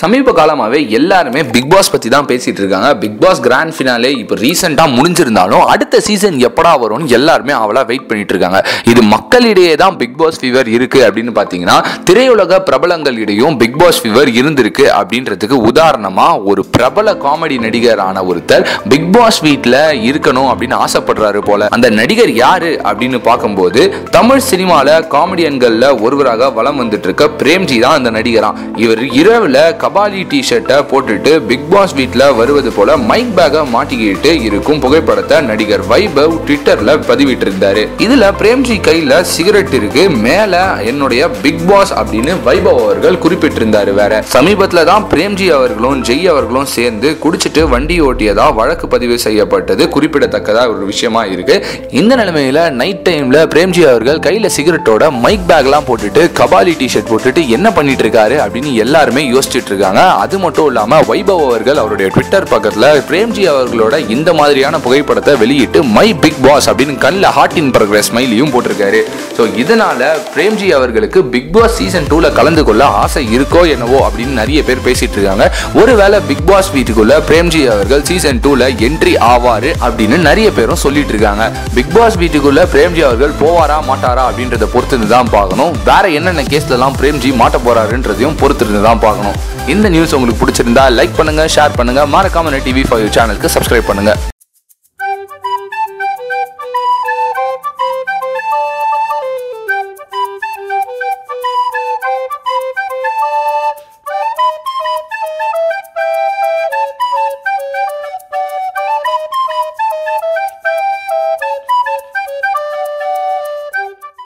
சமீப காலமாகவே எல்லாருமே பிக் பாஸ் பற்றி தான் பேசிகிட்டு இருக்காங்க பிக் பாஸ் கிராண்ட் ஃபினாலே இப்போ ரீசெண்டாக முடிஞ்சிருந்தாலும் அடுத்த சீசன் எப்படா வரும்னு எல்லாருமே அவளாக வெயிட் பண்ணிட்டு இருக்காங்க இது மக்களிடையே தான் பிக் பாஸ் ஃபீவர் இருக்குது அப்படின்னு பார்த்தீங்கன்னா திரையுலக பிரபலங்களிடையும் பிக் பாஸ் ஃபீவர் இருந்திருக்கு அப்படின்றதுக்கு உதாரணமாக ஒரு பிரபல காமெடி நடிகரான ஒருத்தர் பிக் பாஸ் வீட்டில் இருக்கணும் அப்படின்னு ஆசைப்படுறாரு போல. அந்த நடிகர் யாரு அப்படின்னு பார்க்கும்போது தமிழ் சினிமாவில் காமெடியன்களில் ஒருவராக வலம் வந்துட்டு இருக்க பிரேம்ஜி தான் அந்த நடிகரான் இவர் இரவில் கபாலி டி ஷர்ட்டை போட்டுட்டு பிக் பாஸ் வீட்டில் வருவது போல மைக் பேக்கை மாட்டிக்கிட்டு இருக்கும் புகைப்படத்தை நடிகர் வைபவ் ட்விட்டர்ல பதிவிட்டிருந்தாரு. இதுல பிரேம்ஜி கையில சிகரெட் இருக்கு. மேல என்னுடைய பிக் பாஸ் அப்படின்னு வைபவ் அவர்கள் குறிப்பிட்டிருந்தாரு வேற. சமீபத்துல தான் பிரேம்ஜி அவர்களும் ஜெய் அவர்களும் சேர்ந்து குடிச்சிட்டு வண்டி ஓட்டியதா வழக்கு பதிவு செய்யப்பட்டது. குறிப்பிடத்தக்கதா ஒரு விஷயமா இருக்கு. இந்த நிலைமையில நைட் டைம்ல பிரேம்ஜி அவர்கள் கையில சிகரெட்டோட மைக் பேக்லாம் போட்டுட்டு கபாலி டி ஷர்ட் போட்டுட்டு என்ன பண்ணிட்டு இருக்காரு அப்படின்னு எல்லாருமே யோசிச்சுட்டு இருக்காங்க. அது மட்டும் இல்லாம வைபவ் அவர்கள் அவருடைய ட்விட்டர் பக்கத்துல பிரேம்ஜி அவர்களோட இந்த மாதிரியான புகைப்படத்தை வெளியிட்டு மை பிக் பாஸ் அப்படின்னு கல்ல ஹார்ட் இன் ப்ரோக்ரஸ் ஸ்மைலியும் போட்டிருக்காரு. ஸோ இதனால பிரேம்ஜி அவர்களுக்கு பிக் பாஸ் சீசன் டூவில் கலந்து கொள்ள ஆசை இருக்கோ என்னவோ அப்படின்னு நிறைய பேர் பேசிட்டு இருக்காங்க. ஒருவேளை பிக் பாஸ் வீட்டுக்குள்ள பிரேம்ஜி அவர்கள் சீசன் டூவில் என்ட்ரி ஆவாரு அப்படின்னு நிறைய பேரும் சொல்லிட்டு இருக்காங்க. பிக் பாஸ் வீட்டுக்குள்ள பிரேம்ஜி அவர்கள் போவாரா மாட்டாரா அப்படின்றத பொறுத்து தான் பார்க்கணும். வேற என்னென்ன கேஸ்ல எல்லாம் பிரேம்ஜி மாட்ட போறாருன்றதையும் பொறுத்து தான் பார்க்கணும். இந்த நியூஸ் உங்களுக்கு பிடிச்சிருந்தா லைக் பண்ணுங்க ஷேர் பண்ணுங்க. மறக்காம டிவி ஃபைவ் சேனலுக்கு சப்ஸ்கிரைப் பண்ணுங்க.